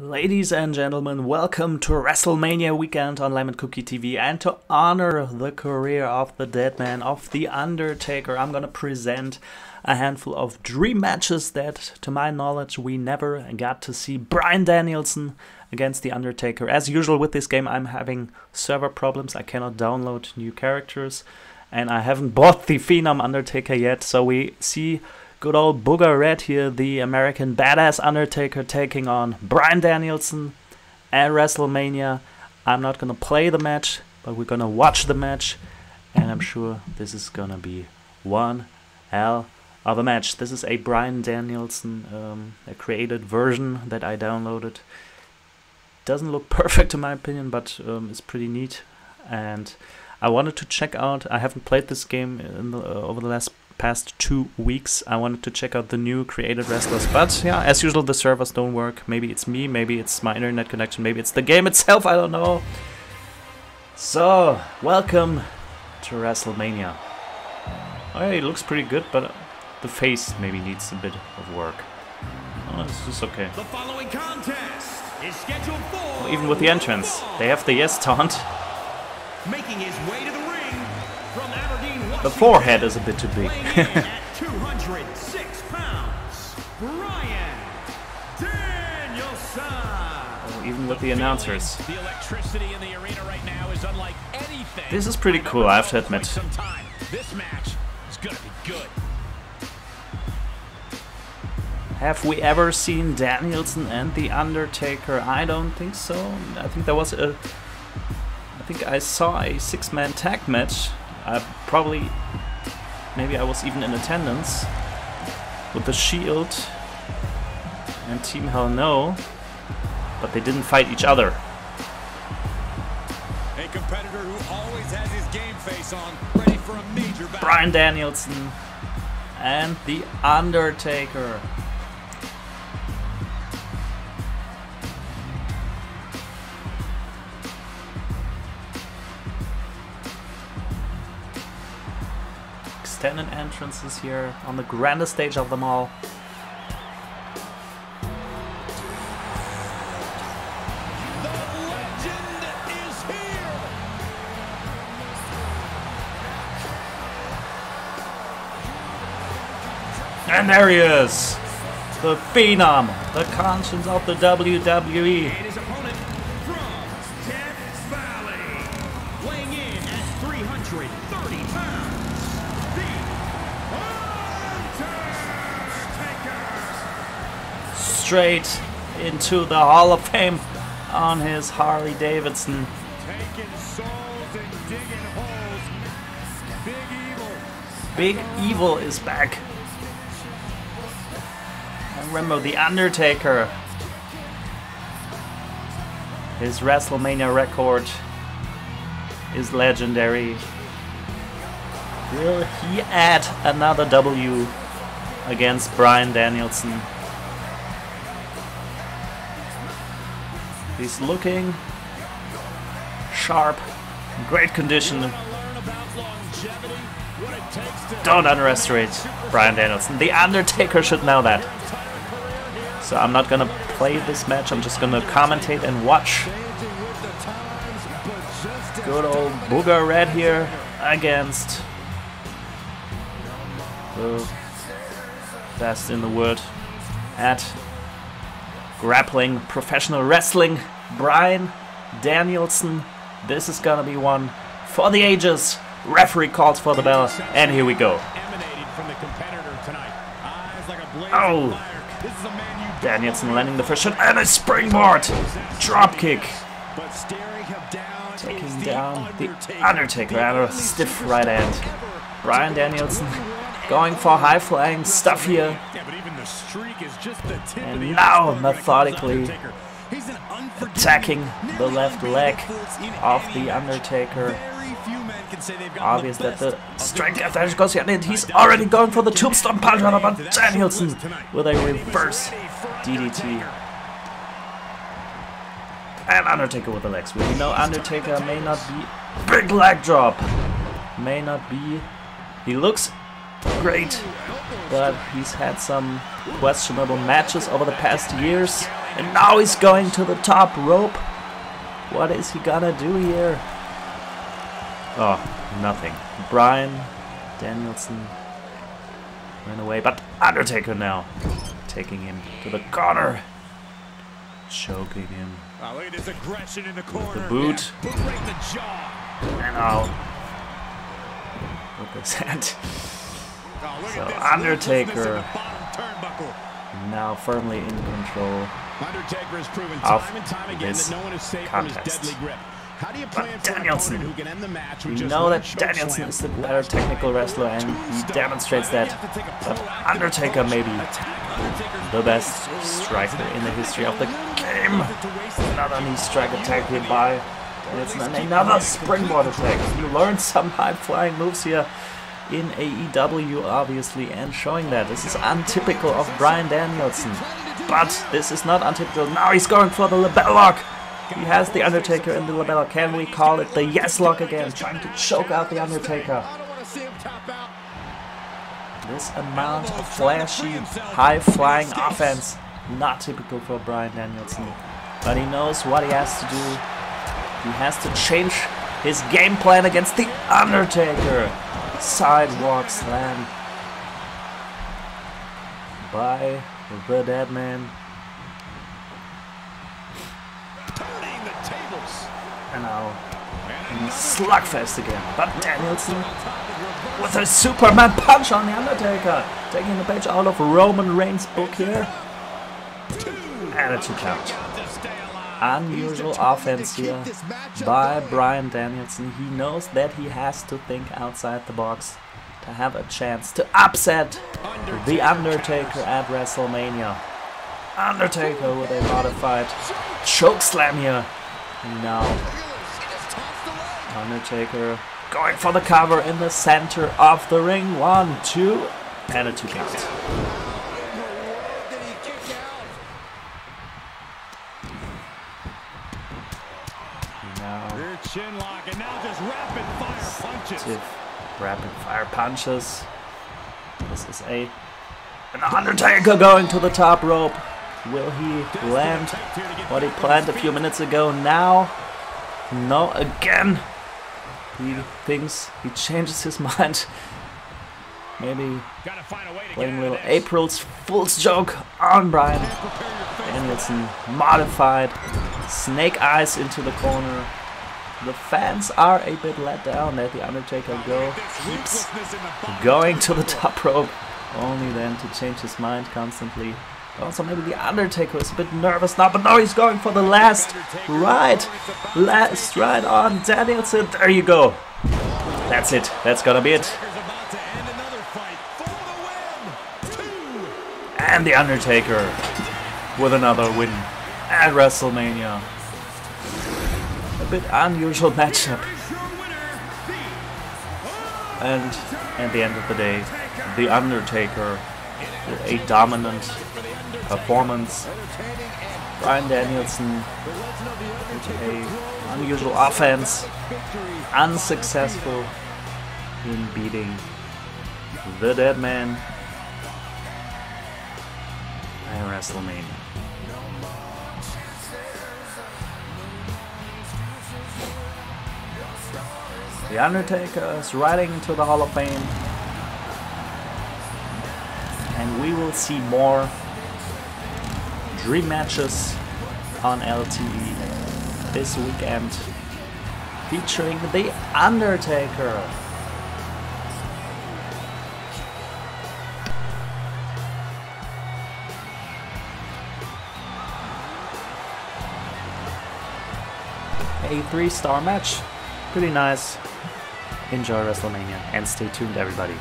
Ladies and gentlemen, welcome to WrestleMania weekend on Lemon Cookie TV. And to honor the career of the dead man, of The Undertaker, I'm gonna present a handful of dream matches that, to my knowledge, we never got to see. Bryan Danielson against The Undertaker. As usual with this game, I'm having server problems. I cannot download new characters. And I haven't bought the Phenom Undertaker yet, so we see Good old Booger Red here, the American badass Undertaker taking on Bryan Danielson at WrestleMania. I'm not gonna play the match, but we're gonna watch the match, and I'm sure this is gonna be one hell of a match. This is a Bryan Danielson um, a created version that I downloaded. Doesn't look perfect in my opinion, but um, it's pretty neat. And I wanted to check out. I haven't played this game the, uh, over the last past two weeks. I wanted to check out the new created wrestlers, but yeah, as usual, the servers don't work. Maybe it's me, maybe it's my internet connection, maybe it's the game itself, I don't know. So, welcome to WrestleMania. Oh, he looks pretty good, but the face maybe needs a bit of work. Oh, this is okay. The following contest is scheduled for even with the entrance, they have the yes taunt. making his way to the The forehead is a bit too big. weighing in at 206 pounds, Bryan Danielson. Oh, even with the announcers. The electricity in the arena right now is unlike anything. This is pretty cool, I have to admit. This match is gonna be good. Have we ever seen Danielson and The Undertaker? I don't think so. I think there was a. I think I saw a six man tag match. I probably. Maybe I was even in attendance. With The Shield and Team Hell No. But they didn't fight each other. A competitor who always has his game face on, ready for a major battle. Bryan Danielson and The Undertaker. Extended entrances here on the grandest stage of them all. And there he is! The Phenom, the conscience of the WWE. Straight into the Hall of Fame on his Harley Davidson. Taking souls and digging holes. Big Evil. Is back. And remember, The Undertaker. His WrestleMania record is legendary. Will he add another W against Bryan Danielson? He's looking sharp, great condition. Learn about longevity, what it takes to Don't underestimate Bryan Danielson. The Undertaker should know that. So I'm not gonna play this match, I'm just gonna commentate and watch. Good old Booger Red here against the best in the world at grappling professional wrestling. Bryan Danielson. This is gonna be one for the ages. Referee calls for the bell, and here we go. emanating from the competitor tonight. Eyes like a blazing Oh. This is a man you Danielson landing the first shot and a springboard drop kick, but staring him down taking down the Undertaker. At a stiff right hand. Bryan Danielson going for high flying stuff here, and now iceberg when it comes to methodically attacking the left leg of the. Undertaker. Very few men can say they've gotten Obvious the that the strength advantage goes here, and he's already going for the tombstone punch on but Danielson with a reverse DDT. And Undertaker with the legs. We know Undertaker may not be big leg drop. May not be. He looks great, but he's had some questionable matches over the past years. And now he's going to the top rope. What is he gonna do here? Oh, nothing. Bryan Danielson ran away, but Undertaker now taking him to the corner, choking him. Oh, look at his aggression in the corner. boot. Yeah, boot right in the jaw. And now, with his hand. So, Undertaker. ruthlessness in the bottom turnbuckle. now firmly in control. Undertaker has proven Of time and time again this that no one is safe from his contest. deadly grip. How do you But plan for Danielson, who can end the match We just know that Danielson is the better technical wrestler and he demonstrates that. But Undertaker may be the best striker in the history of the game. Another knee strike attack here by Danielson and another springboard attack. You learned some high flying moves here in AEW obviously and showing that. This is untypical of Bryan Danielson. But this is not untypical. Now he's going for the LeBell Lock. He has the Undertaker in the labella. Can we call it the yes lock again? Trying to choke out the Undertaker. This amount of flashy, high-flying offense, not typical for Bryan Danielson. But he knows what he has to do. He has to change his game plan against the Undertaker. Sidewalk slam by the Dead Man. Turning the tables. And now in slugfest again. But Danielson with a Superman punch on the Undertaker, taking the page out of Roman Reigns' book here. And a two count. Unusual offense here by Bryan Danielson. He knows that he has to think outside the box to have a chance to upset the Undertaker at WrestleMania. Undertaker with a modified choke slam here. Now Undertaker going for the cover in the center of the ring. One, two, and a two count. Now Rear chin lock, and now just rapid stiff rapid fire punches. This is a an Undertaker going to the top rope. Will he land what he planned a few minutes ago? Now, no, again. He thinks he changes his mind. Maybe playing little out of this. April's Fool's joke on Bryan Prepare your face. Danielson. Modified snake eyes into the corner. The fans are a bit let down that the Undertaker go keeps going to the top rope, only then to change his mind constantly. Also, maybe the Undertaker is a bit nervous now, but now he's going for the Last Ride, Last Ride on Danielson. There you go. That's it. That's gonna be it. And the Undertaker with another win at WrestleMania. Bit unusual matchup. And at the end of the day, The Undertaker with a dominant performance. Bryan Danielson with a unusual offense, unsuccessful in beating the Dead Man at WrestleMania. The Undertaker is riding into the Hall of Fame. And we will see more dream matches on LTE this weekend featuring The Undertaker. A three star match. Pretty nice. Enjoy WrestleMania and stay tuned, everybody.